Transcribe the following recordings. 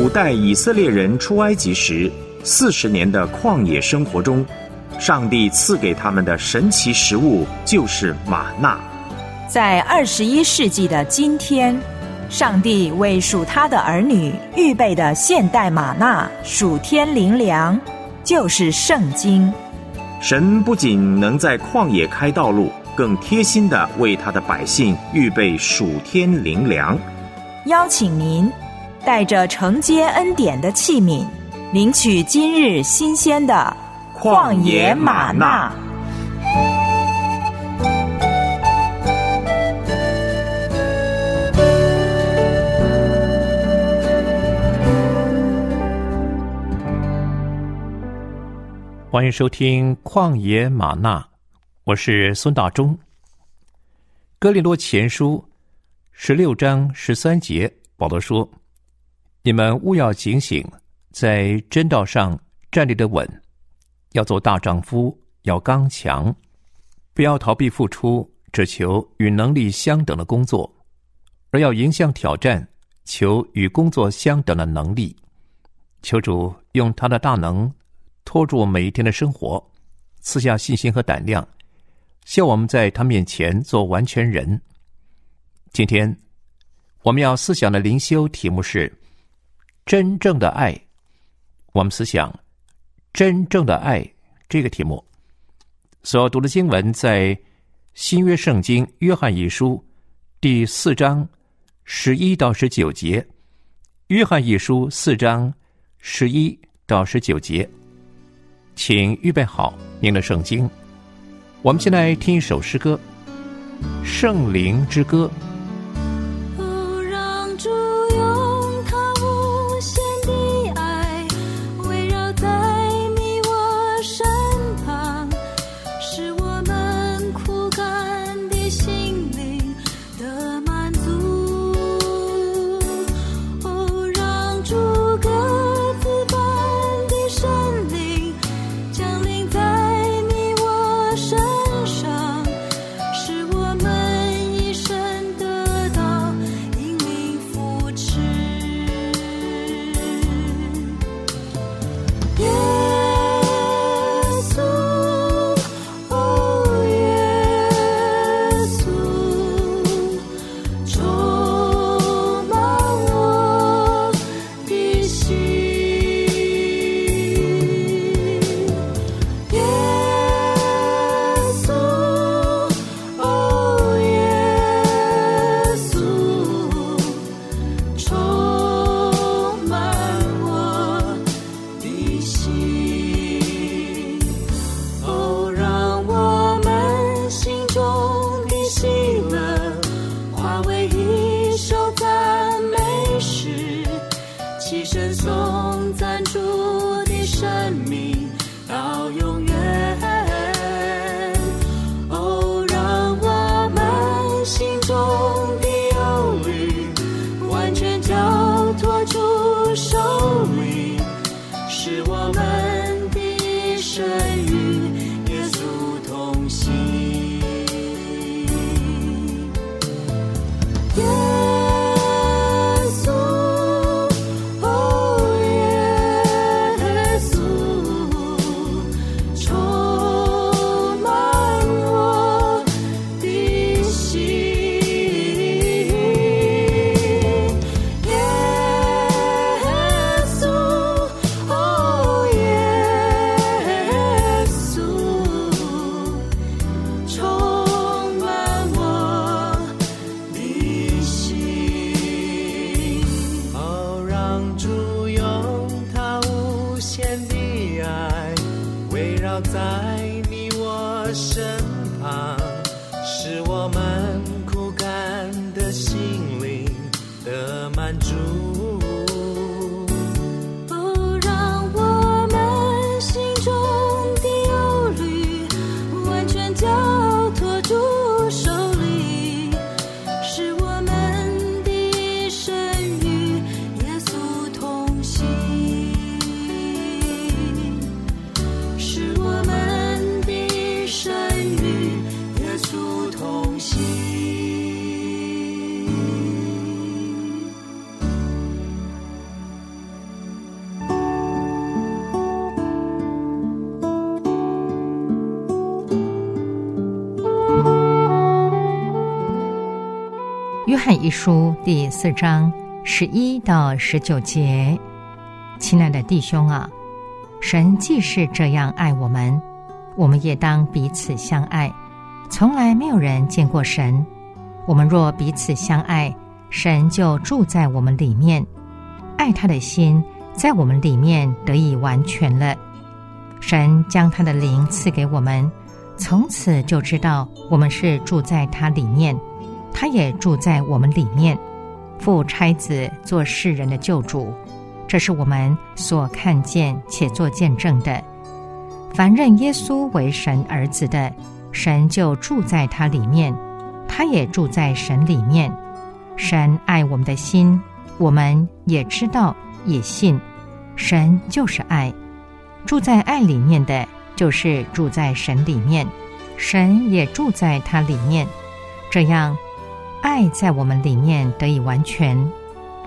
古代以色列人出埃及时，四十年的旷野生活中，上帝赐给他们的神奇食物就是玛纳。在二十一世纪的今天，上帝为属他的儿女预备的现代玛纳属天灵粮，就是圣经。神不仅能在旷野开道路，更贴心的为他的百姓预备属天灵粮。邀请您带着承接恩典的器皿，领取今日新鲜的旷野玛纳。欢迎收听《旷野玛纳》，我是孙大中。哥林多前书十六章十三节，保罗说：“你们务要警醒，在真道上站立的稳，要做大丈夫，要刚强，不要逃避付出，只求与能力相等的工作，而要迎向挑战，求与工作相等的能力。求主用他的大能。”拖住每一天的生活，赐下信心和胆量，希望我们在他面前做完全人。今天我们要思想的灵修题目是“真正的爱”。我们思想“真正的爱”这个题目，所读的经文在新约圣经约翰一书第四章十一到十九节。约翰一书四章十一到十九节。请预备好您的圣经，我们先来听一首诗歌《圣灵之歌》。翰一书第四章十一到十九节，亲爱的弟兄啊，神既是这样爱我们，我们也当彼此相爱。从来没有人见过神，我们若彼此相爱，神就住在我们里面，爱他的心在我们里面得以完全了。神将他的灵赐给我们，从此就知道我们是住在他里面。他也住在我们里面，父差子做世人的救主，这是我们所看见且做见证的。凡认耶稣为神儿子的，神就住在他里面，他也住在神里面。神爱我们的心，我们也知道也信。神就是爱，住在爱里面的，就是住在神里面，神也住在他里面。这样。爱在我们里面得以完全，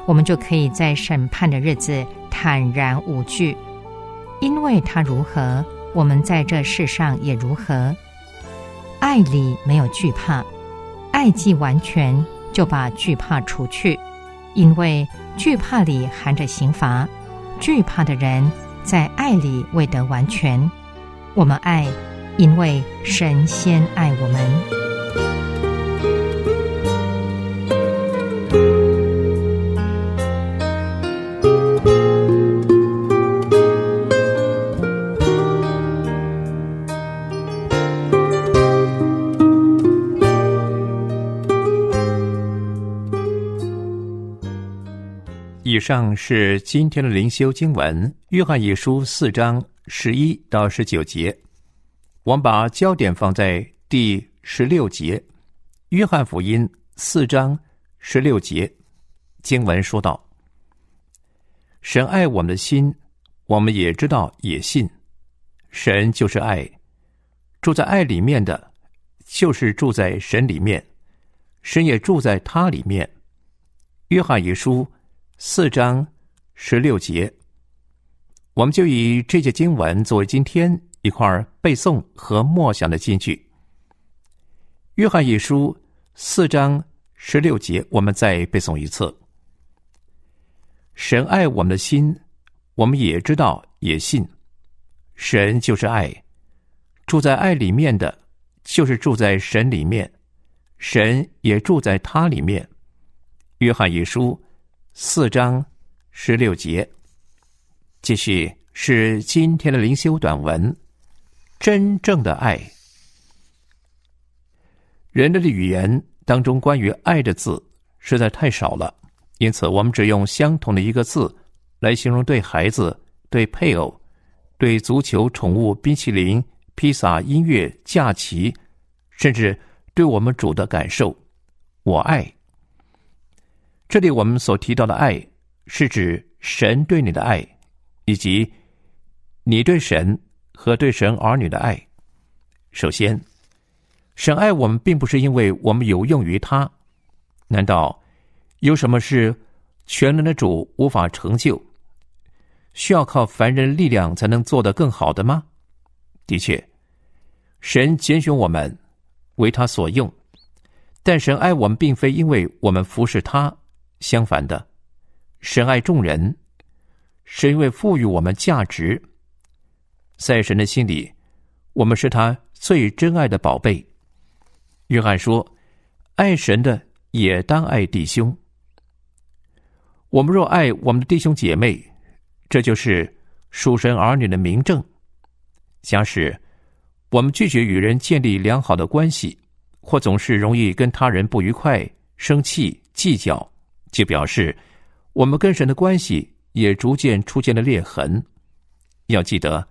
我们就可以在审判的日子坦然无惧，因为他如何，我们在这世上也如何。爱里没有惧怕，爱既完全，就把惧怕除去，因为惧怕里含着刑罚。惧怕的人在爱里未得完全。我们爱，因为神先爱我们。上是今天的灵修经文，《约翰一书》四章十一到十九节。我们把焦点放在第十六节，《约翰福音》四章十六节经文说道：“神爱我们的心，我们也知道也信。神就是爱，住在爱里面的，就是住在神里面，神也住在他里面。”《约翰一书》。四章十六节，我们就以这节经文作为今天一块背诵和默想的金句。约翰一书四章十六节，我们再背诵一次。神爱我们的心，我们也知道也信。神就是爱，住在爱里面的，就是住在神里面，神也住在他里面。约翰一书。四章十六节，继续是今天的灵修短文。真正的爱，人类的语言当中关于爱的字实在太少了，因此我们只用相同的一个字来形容对孩子、对配偶、对足球、宠物、冰淇淋、披萨、音乐、假期，甚至对我们主的感受。我爱。这里我们所提到的爱，是指神对你的爱，以及你对神和对神儿女的爱。首先，神爱我们，并不是因为我们有用于他。难道有什么是全能的主无法成就，需要靠凡人力量才能做得更好的吗？的确，神拣选我们为他所用，但神爱我们，并非因为我们服侍他。相反的，神爱众人，是因为赋予我们价值。在神的心里，我们是他最珍爱的宝贝。约翰说：“爱神的也当爱弟兄。”我们若爱我们的弟兄姐妹，这就是属神儿女的明证。假使我们拒绝与人建立良好的关系，或总是容易跟他人不愉快、生气、计较。就表示，我们跟神的关系也逐渐出现了裂痕。要记得，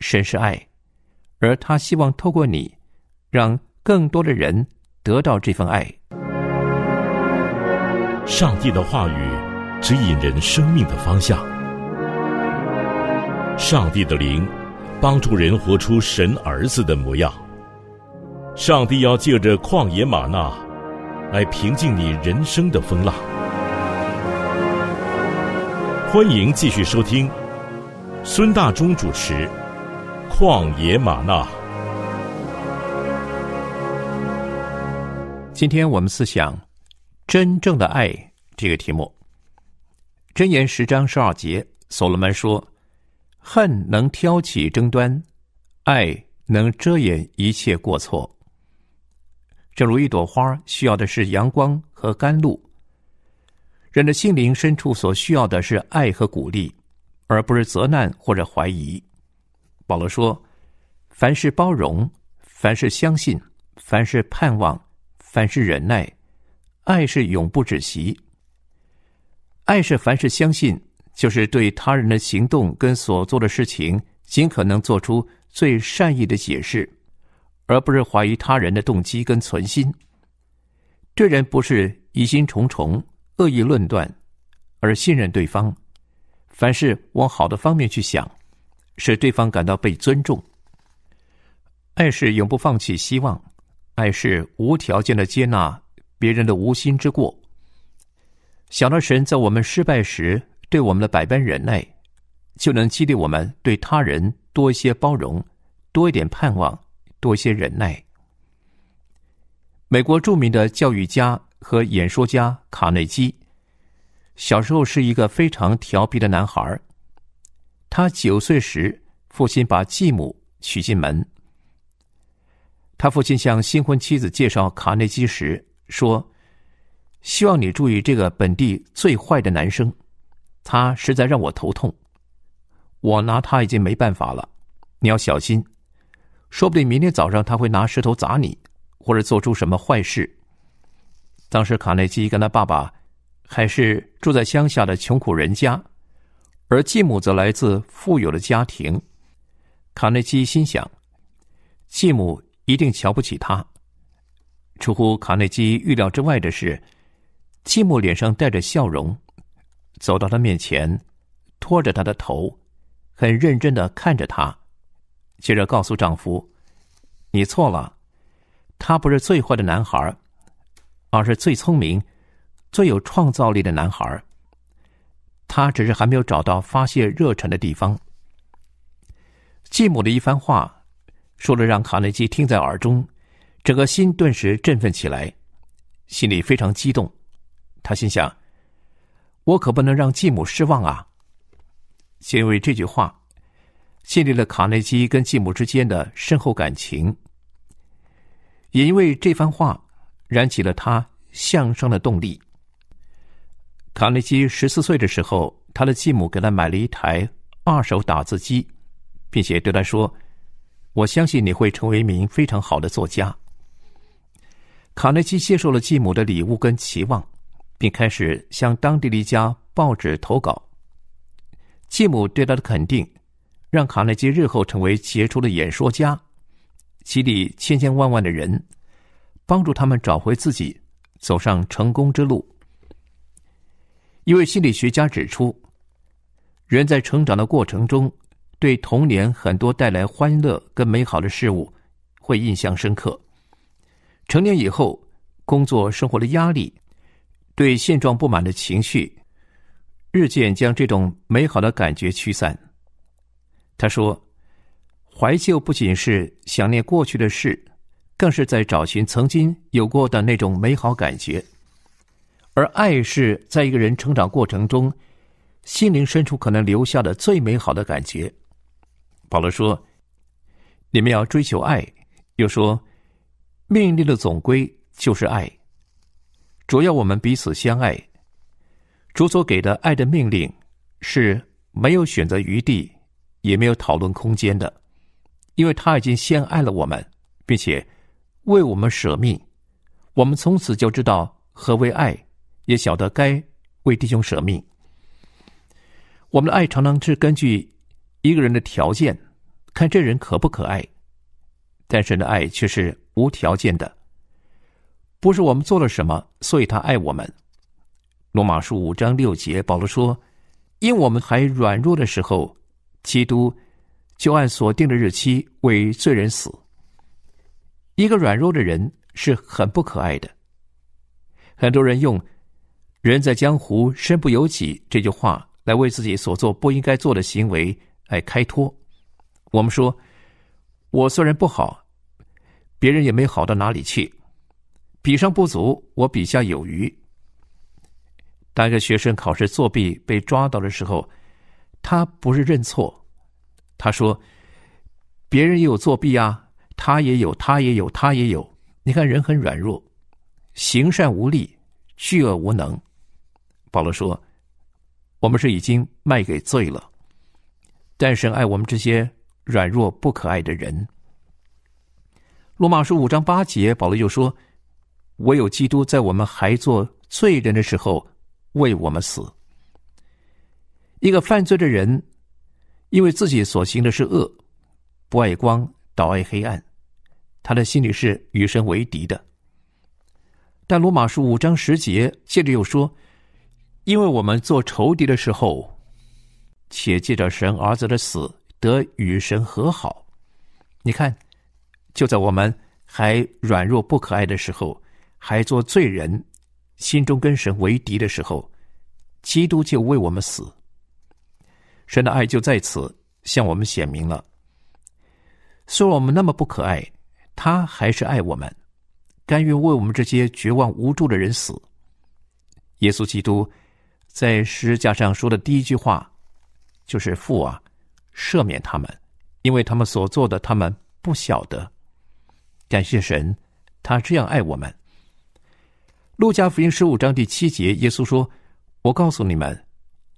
神是爱，而他希望透过你，让更多的人得到这份爱。上帝的话语指引人生命的方向，上帝的灵帮助人活出神儿子的模样。上帝要借着旷野玛纳来平静你人生的风浪。欢迎继续收听孙大中主持《旷野玛纳》。今天我们思想真正的爱这个题目。箴言十章十二节，所罗门说：“恨能挑起争端，爱能遮掩一切过错。”正如一朵花需要的是阳光和甘露，人的心灵深处所需要的是爱和鼓励，而不是责难或者怀疑。保罗说：“凡是包容，凡是相信，凡是盼望，凡是忍耐，爱是永不止息。”爱是凡事相信，就是对他人的行动跟所做的事情，尽可能做出最善意的解释，而不是怀疑他人的动机跟存心。这人不是疑心重重、恶意论断，而信任对方。凡事往好的方面去想，使对方感到被尊重。爱是永不放弃希望，爱是无条件的接纳别人的无心之过。想到神在我们失败时对我们的百般忍耐，就能激励我们对他人多一些包容，多一点盼望，多一些忍耐。美国著名的教育家和演说家卡内基，小时候是一个非常调皮的男孩。他九岁时，父亲把继母娶进门。他父亲向新婚妻子介绍卡内基时说。希望你注意这个本地最坏的男生，他实在让我头痛。我拿他已经没办法了，你要小心，说不定明天早上他会拿石头砸你，或者做出什么坏事。当时卡内基跟他爸爸还是住在乡下的穷苦人家，而继母则来自富有的家庭。卡内基心想，继母一定瞧不起他。出乎卡内基预料之外的是。继母脸上带着笑容，走到他面前，托着他的头，很认真的看着他，接着告诉丈夫：“你错了，他不是最坏的男孩，而是最聪明、最有创造力的男孩。他只是还没有找到发泄热忱的地方。”继母的一番话，说的让卡内基听在耳中，整个心顿时振奋起来，心里非常激动。他心想：“我可不能让继母失望啊！”因为这句话，建立了卡内基跟继母之间的深厚感情，也因为这番话，燃起了他向上的动力。卡内基十四岁的时候，他的继母给他买了一台二手打字机，并且对他说：“我相信你会成为一名非常好的作家。”卡内基接受了继母的礼物跟期望。并开始向当地的一家报纸投稿。继母对他的肯定，让卡内基日后成为杰出的演说家，激励千千万万的人，帮助他们找回自己，走上成功之路。一位心理学家指出，人在成长的过程中，对童年很多带来欢乐跟美好的事物会印象深刻。成年以后，工作生活的压力。对现状不满的情绪，日渐将这种美好的感觉驱散。他说：“怀旧不仅是想念过去的事，更是在找寻曾经有过的那种美好感觉。而爱是在一个人成长过程中，心灵深处可能留下的最美好的感觉。”保罗说：“你们要追求爱。”又说：“命令的总归就是爱。”主要我们彼此相爱。主所给的爱的命令是没有选择余地，也没有讨论空间的，因为他已经先爱了我们，并且为我们舍命。我们从此就知道何为爱，也晓得该为弟兄舍命。我们的爱常常是根据一个人的条件，看这人可不可爱，但神的爱却是无条件的。不是我们做了什么，所以他爱我们。罗马书五章六节，保罗说：“因我们还软弱的时候，基督就按所定的日期为罪人死。”一个软弱的人是很不可爱的。很多人用“人在江湖，身不由己”这句话来为自己所做不应该做的行为来开脱。我们说：“我虽然不好，别人也没好到哪里去。”比上不足，我比下有余。当一个学生考试作弊被抓到的时候，他不是认错，他说：“别人也有作弊啊，他也有，他也有，他也有。”你看，人很软弱，行善无力，惧恶无能。保罗说：“我们是已经卖给罪了，但神爱我们这些软弱不可爱的人。”罗马书五章八节，保罗又说：“唯有基督在我们还做罪人的时候为我们死。”一个犯罪的人，因为自己所行的是恶，不爱光，倒爱黑暗，他的心里是与神为敌的。但罗马书五章十节接着又说：“因为我们做仇敌的时候，且借着神儿子的死得与神和好。”你看。就在我们还软弱不可爱的时候，还做罪人，心中跟神为敌的时候，基督就为我们死。神的爱就在此向我们显明了。虽然我们那么不可爱，他还是爱我们，甘愿为我们这些绝望无助的人死。耶稣基督在十字架上说的第一句话，就是“父啊，赦免他们，因为他们所做的，他们不晓得。”感谢神，他这样爱我们。路加福音十五章第七节，耶稣说：“我告诉你们，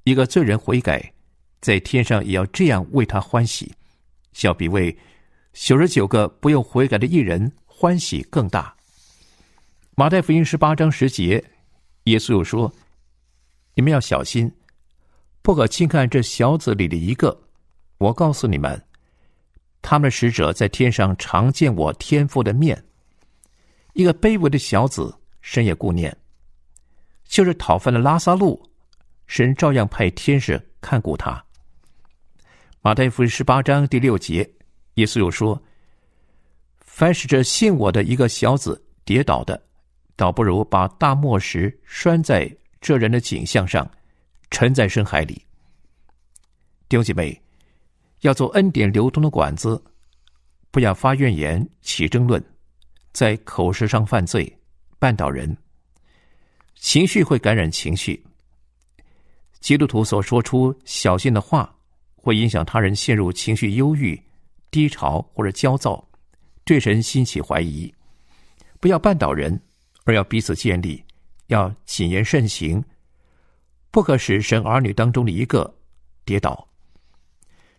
一个罪人悔改，在天上也要这样为他欢喜，小比为九十九个不用悔改的艺人欢喜更大。”马太福音十八章十节，耶稣又说：“你们要小心，不可轻看这小子里的一个。我告诉你们。”他们的使者在天上常见我天父的面。一个卑微的小子，深夜顾念，就是讨饭的拉萨路，神照样派天使看顾他。马太福音十八章第六节，耶稣又说：“凡是这信我的一个小子跌倒的，倒不如把大磨石拴在这人的颈项上，沉在深海里。”弟兄姐妹。要做恩典流通的管子，不要发怨言、起争论，在口舌上犯罪，绊倒人。情绪会感染情绪。基督徒所说出小心的话，会影响他人陷入情绪忧郁、低潮或者焦躁，对神兴起怀疑。不要绊倒人，而要彼此建立，要谨言慎行，不可使神儿女当中的一个跌倒。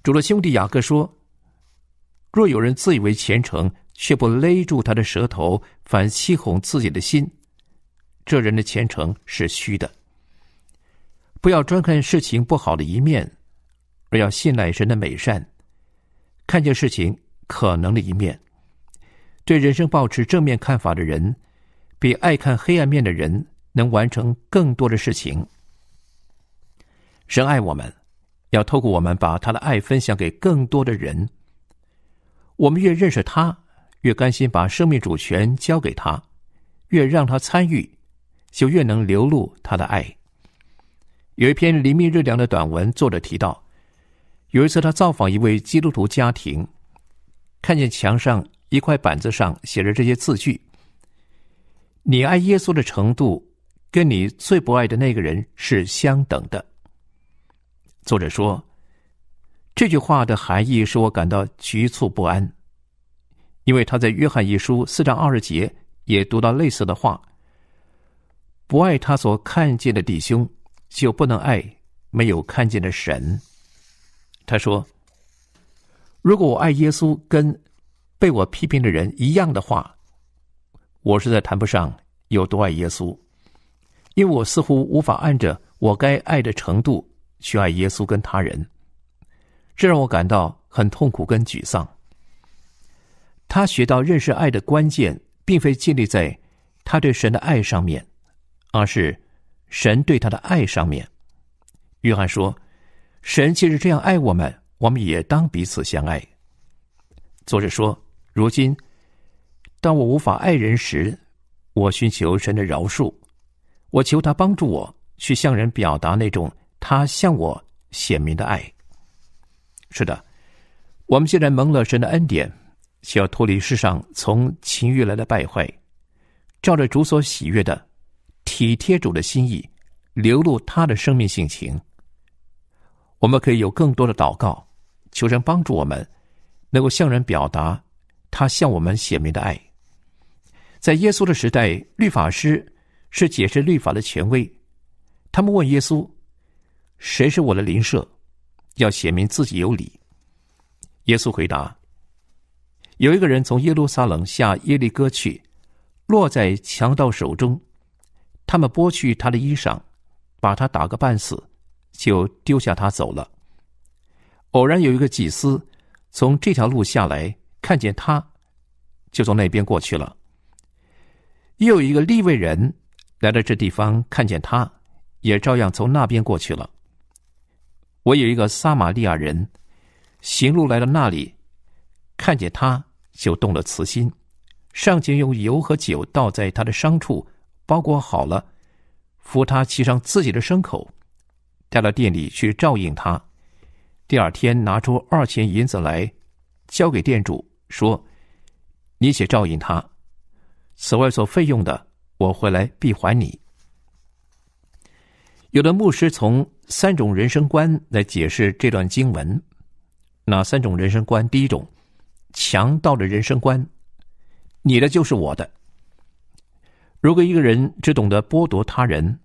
主的兄弟雅各说：“若有人自以为虔诚，却不勒住他的舌头，反欺哄自己的心，这人的虔诚是虚的。不要专看事情不好的一面，而要信赖神的美善，看见事情可能的一面。对人生保持正面看法的人，比爱看黑暗面的人能完成更多的事情。神爱我们。”要透过我们把他的爱分享给更多的人。我们越认识他，越甘心把生命主权交给他，越让他参与，就越能流露他的爱。有一篇黎明日良的短文，作者提到，有一次他造访一位基督徒家庭，看见墙上一块板子上写着这些字句：“你爱耶稣的程度，跟你最不爱的那个人是相等的。”作者说：“这句话的含义使我感到局促不安，因为他在约翰一书四章二十节也读到类似的话：‘不爱他所看见的弟兄，就不能爱没有看见的神。’他说：‘如果我爱耶稣跟被我批评的人一样的话，我实在谈不上有多爱耶稣，因为我似乎无法按着我该爱的程度。’”去爱耶稣跟他人，这让我感到很痛苦跟沮丧。他学到认识爱的关键，并非建立在他对神的爱上面，而是神对他的爱上面。约翰说：“神既是这样爱我们，我们也当彼此相爱。”作者说：“如今，当我无法爱人时，我寻求神的饶恕，我求他帮助我去向人表达那种。”他向我显明的爱，是的，我们既然蒙了神的恩典，需要脱离世上从情欲来的败坏，照着主所喜悦的，体贴主的心意，流露他的生命性情。我们可以有更多的祷告，求神帮助我们，能够向人表达他向我们显明的爱。在耶稣的时代，律法师是解释律法的权威。他们问耶稣：“谁是我的邻舍？”要显明自己有理。耶稣回答：“有一个人从耶路撒冷下耶利哥去，落在强盗手中，他们剥去他的衣裳，把他打个半死，就丢下他走了。偶然有一个祭司从这条路下来，看见他，就从那边过去了。”又有一个利未人来到这地方，看见他，也照样从那边过去了。我有一个撒玛利亚人，行路来到那里，看见他，就动了慈心，上前用油和酒倒在他的伤处，包裹好了，扶他骑上自己的牲口，带到店里去照应他。第二天拿出二钱银子来，交给店主，说：“你且照应他。”此外所费用的，我回来必还你。有的牧师从三种人生观来解释这段经文。哪三种人生观？第一种，强盗的人生观，你的就是我的。如果一个人只懂得剥夺他人、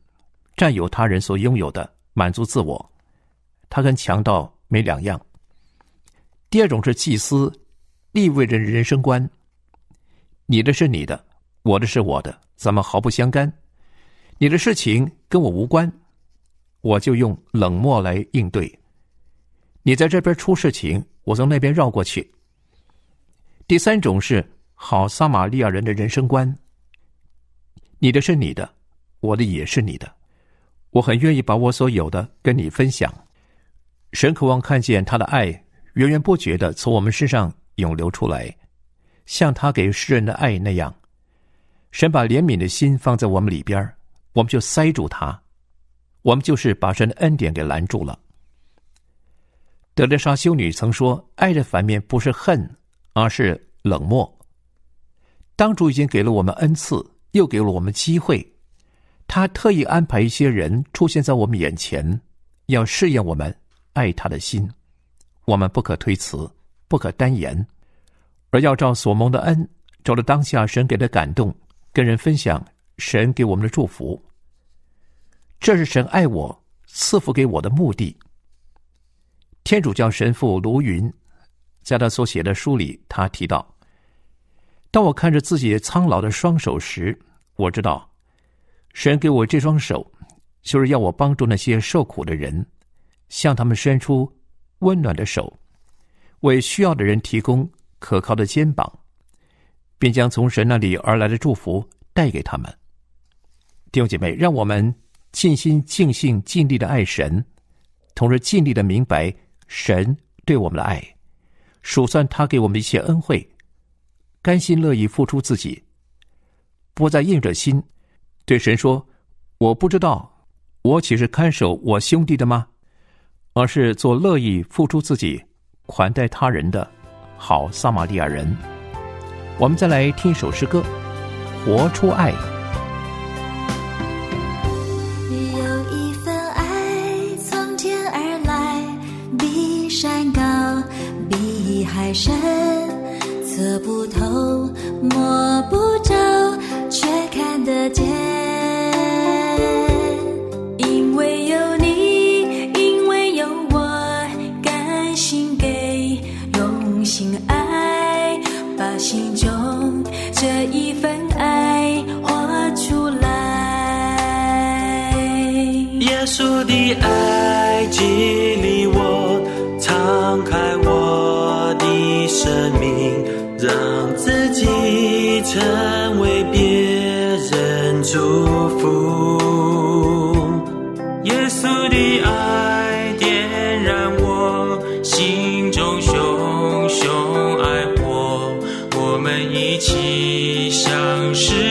占有他人所拥有的，满足自我，他跟强盗没两样。第二种是祭司、立位人人生观，你的是你的。我的是我的，咱们毫不相干。你的事情跟我无关，我就用冷漠来应对。你在这边出事情，我从那边绕过去。第三种是好撒玛利亚人的人生观。你的是你的，我的也是你的。我很愿意把我所有的跟你分享。神渴望看见他的爱源源不绝的从我们身上涌流出来，像他给世人的爱那样。神把怜悯的心放在我们里边我们就塞住他，我们就是把神的恩典给拦住了。德蕾莎修女曾说：“爱的反面不是恨，而是冷漠。”当主已经给了我们恩赐，又给了我们机会，他特意安排一些人出现在我们眼前，要试验我们爱他的心。我们不可推辞，不可单言，而要照所蒙的恩，照着当下神给的感动。跟人分享神给我们的祝福，这是神爱我赐福给我的目的。天主教神父卢云在他所写的书里，他提到：当我看着自己苍老的双手时，我知道神给我这双手，就是要我帮助那些受苦的人，向他们伸出温暖的手，为需要的人提供可靠的肩膀。并将从神那里而来的祝福带给他们。弟兄姐妹，让我们尽心、尽性、尽力的爱神，同时尽力的明白神对我们的爱，数算他给我们一切恩惠，甘心乐意付出自己，不再硬着心对神说：“我不知道，我岂是看守我兄弟的吗？”而是做乐意付出自己、款待他人的好撒玛利亚人。我们再来听一首诗歌，《活出爱》。有一份爱从天而来，比山高，比海深，测不透，摸不着，却看得见。爱激励我，敞开我的生命，让自己成为别人祝福。耶稣的爱点燃我心中熊熊爱火，我们一起向世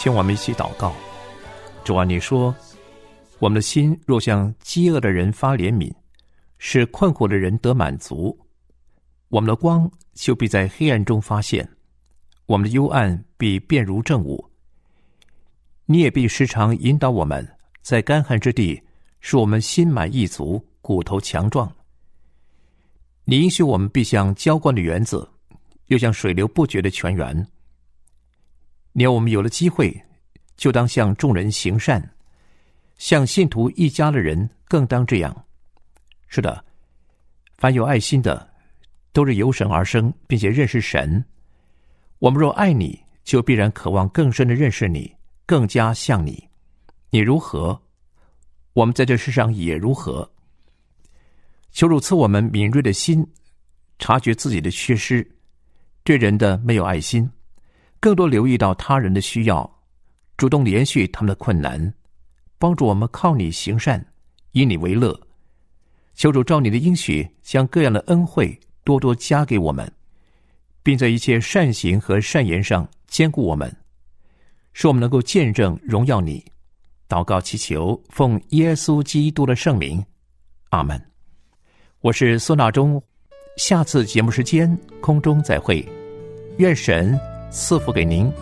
请我们一起祷告。主啊，你说，我们的心若向饥饿的人发怜悯，使困苦的人得满足，我们的光就必在黑暗中发现，我们的幽暗必变如正午。你也必时常引导我们在干旱之地，使我们心满意足，骨头强壮。你允许我们必像浇灌的园子，又像水流不绝的泉源。你要我们有了机会，就当向众人行善，向信徒一家的人更当这样。是的，凡有爱心的，都是由神而生，并且认识神。我们若爱你，就必然渴望更深的认识你，更加像你。你如何，我们在这世上也如何。求主赐我们敏锐的心，察觉自己的缺失，对人的没有爱心。更多留意到他人的需要，主动连续他们的困难，帮助我们靠你行善，以你为乐。求主照你的应许，将各样的恩惠多多加给我们，并在一切善行和善言上兼顾我们，使我们能够见证荣耀你。祷告祈求，奉耶稣基督的圣名，阿门。我是苏纳忠，下次节目时间空中再会，愿神。赐福给您。